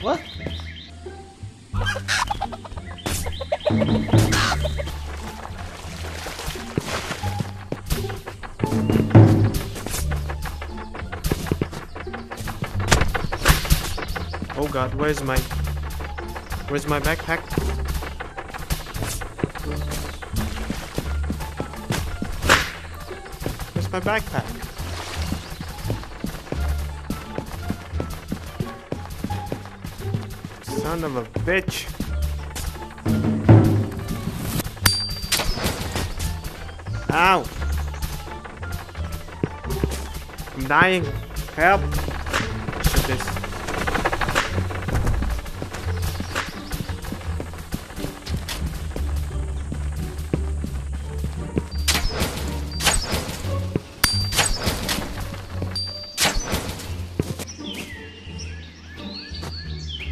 What? Oh god, where's my... Where's my backpack? Where's my backpack? Son of a bitch. Ow! I'm dying. Help! This.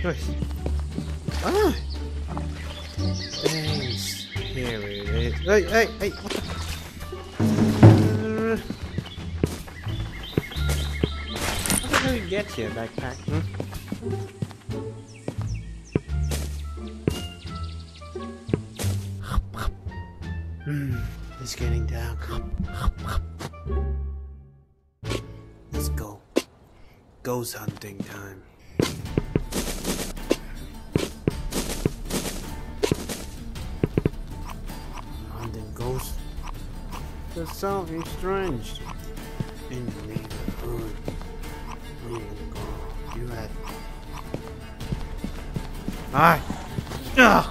Nice. Ah! Thanks. Here it is. Hey, hey, hey! What the? How did you get here, backpack? Hmm, it's getting dark. Let's go. Ghost hunting time. There's something strange in the neighborhood. You had. Hi. Ugh.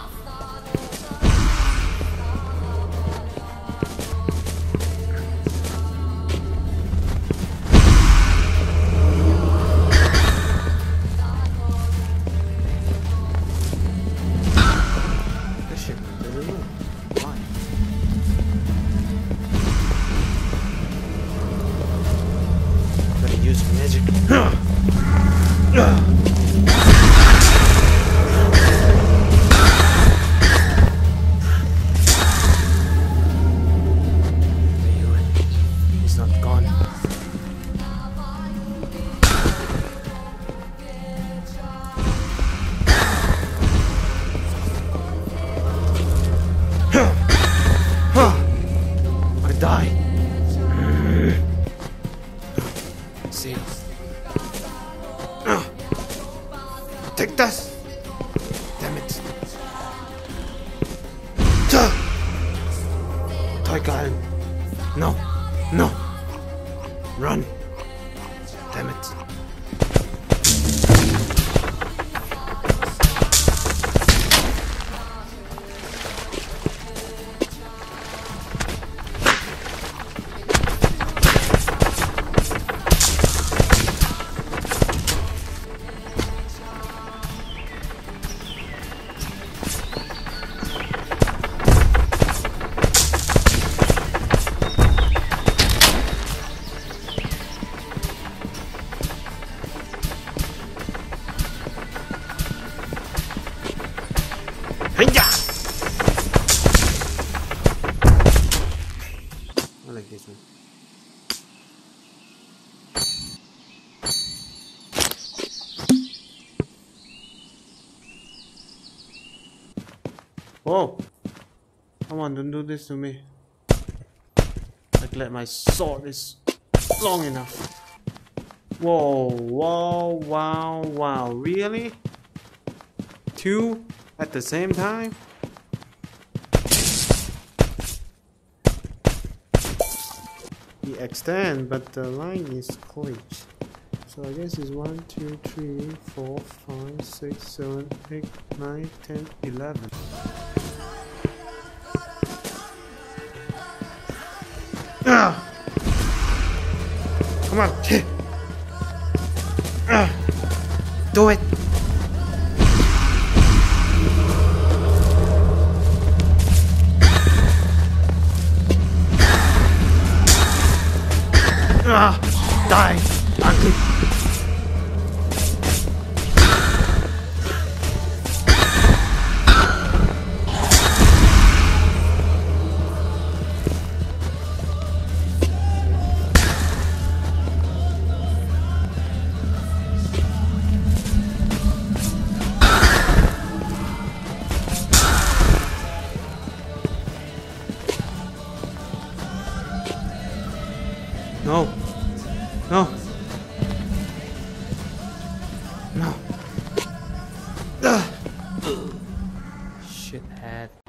This shit to the room. Why? Take this. Damn it. Toy No. No. Run. Like this one. Whoa! Come on, don't do this to me. Like, let my sword is long enough. Whoa, whoa, wow, wow. Really? Two at the same time? Extend, but the line is clenched. So I guess it's 1, 2, 3, 4, 5, 6, 7, 8, 9, 10, 11. Ah! Come on! Ah! Do it! No. No. No. Shit hat.